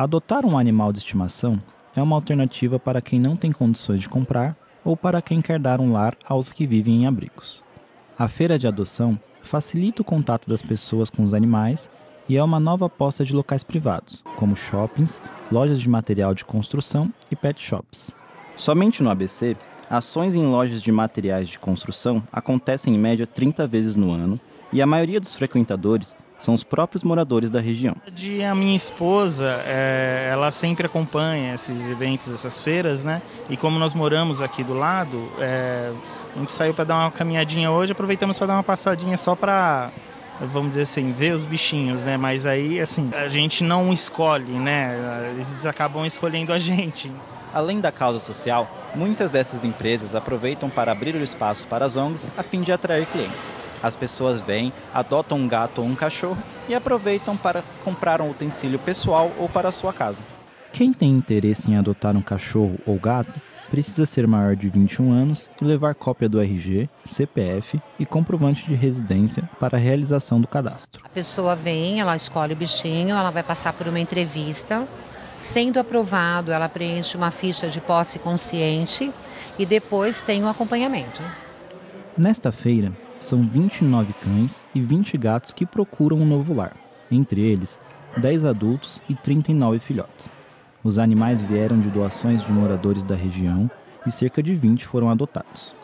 Adotar um animal de estimação é uma alternativa para quem não tem condições de comprar ou para quem quer dar um lar aos que vivem em abrigos. A feira de adoção facilita o contato das pessoas com os animais e é uma nova aposta de locais privados, como shoppings, lojas de material de construção e pet shops. Somente no ABC, ações em lojas de materiais de construção acontecem em média 30 vezes no ano e a maioria dos frequentadores são os próprios moradores da região. A minha esposa, é, ela sempre acompanha esses eventos, essas feiras, né? E como nós moramos aqui do lado, é, a gente saiu para dar uma caminhadinha hoje, aproveitamos para dar uma passadinha só para vamos dizer assim, ver os bichinhos, né? Mas aí, assim, a gente não escolhe, né? Eles acabam escolhendo a gente. Além da causa social, muitas dessas empresas aproveitam para abrir o espaço para as ONGs a fim de atrair clientes. As pessoas vêm, adotam um gato ou um cachorro e aproveitam para comprar um utensílio pessoal ou para a sua casa. Quem tem interesse em adotar um cachorro ou gato precisa ser maior de 21 anos e levar cópia do RG, CPF e comprovante de residência para a realização do cadastro. A pessoa vem, ela escolhe o bichinho, ela vai passar por uma entrevista Sendo aprovado, ela preenche uma ficha de posse consciente e depois tem o um acompanhamento. Nesta feira, são 29 cães e 20 gatos que procuram um novo lar. Entre eles, 10 adultos e 39 filhotes. Os animais vieram de doações de moradores da região e cerca de 20 foram adotados.